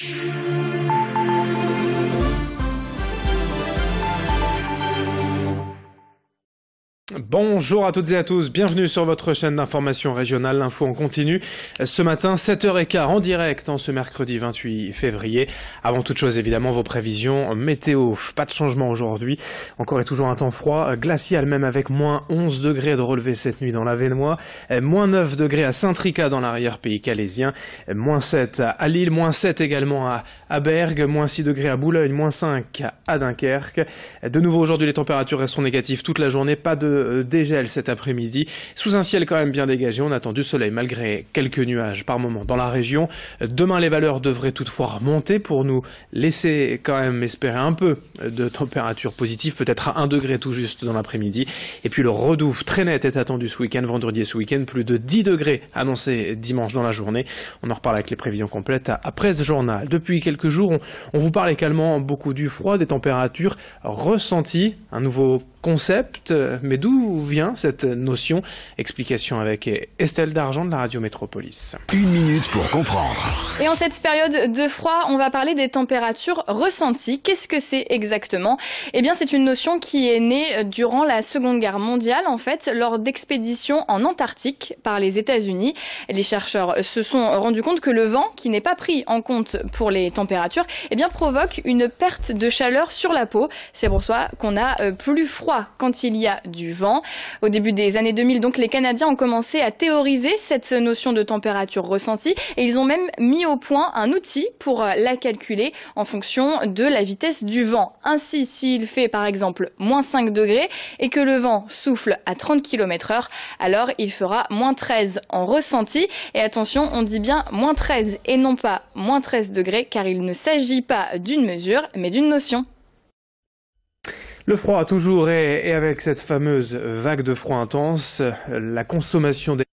you Bonjour à toutes et à tous, bienvenue sur votre chaîne d'information régionale, l'info en continu. Ce matin, 7h15 en direct en ce mercredi 28 février. Avant toute chose, évidemment, vos prévisions météo. Pas de changement aujourd'hui. Encore et toujours un temps froid, glacial même avec moins 11 degrés de relevé cette nuit dans la Vénois, moins 9 degrés à Saint-Tricas dans l'arrière-pays calésien, moins 7 à Lille, moins 7 également à, à Bergue, moins 6 degrés à Boulogne, moins 5 à Dunkerque. De nouveau aujourd'hui, les températures resteront négatives toute la journée, pas de euh, dégel cet après-midi. Sous un ciel quand même bien dégagé, on attend du soleil malgré quelques nuages par moment dans la région. Demain, les valeurs devraient toutefois remonter pour nous laisser quand même espérer un peu de température positive, peut-être à 1 degré tout juste dans l'après-midi. Et puis le redouf très net est attendu ce week-end, vendredi et ce week-end, plus de 10 degrés annoncés dimanche dans la journée. On en reparle avec les prévisions complètes après ce journal. Depuis quelques jours, on, on vous parle également beaucoup du froid, des températures ressenties, un nouveau concept, mais d'où vient cette notion? Explication avec Estelle Dargent de la Radio Métropolis. Une minute pour comprendre. Et en cette période de froid, on va parler des températures ressenties. Qu'est-ce que c'est exactement? Eh bien, c'est une notion qui est née durant la Seconde Guerre mondiale, en fait, lors d'expéditions en Antarctique par les États-Unis. Les chercheurs se sont rendus compte que le vent, qui n'est pas pris en compte pour les températures, eh bien, provoque une perte de chaleur sur la peau. C'est pour ça qu'on a plus froid quand il y a du vent. Au début des années 2000, donc, les Canadiens ont commencé à théoriser cette notion de température ressentie et ils ont même mis au point un outil pour euh, la calculer en fonction de la vitesse du vent. Ainsi, s'il fait par exemple moins 5 degrés et que le vent souffle à 30 km heure, alors il fera moins 13 en ressenti. Et attention, on dit bien moins 13 et non pas moins 13 degrés car il ne s'agit pas d'une mesure mais d'une notion. Le froid toujours et, et avec cette fameuse vague de froid intense, la consommation des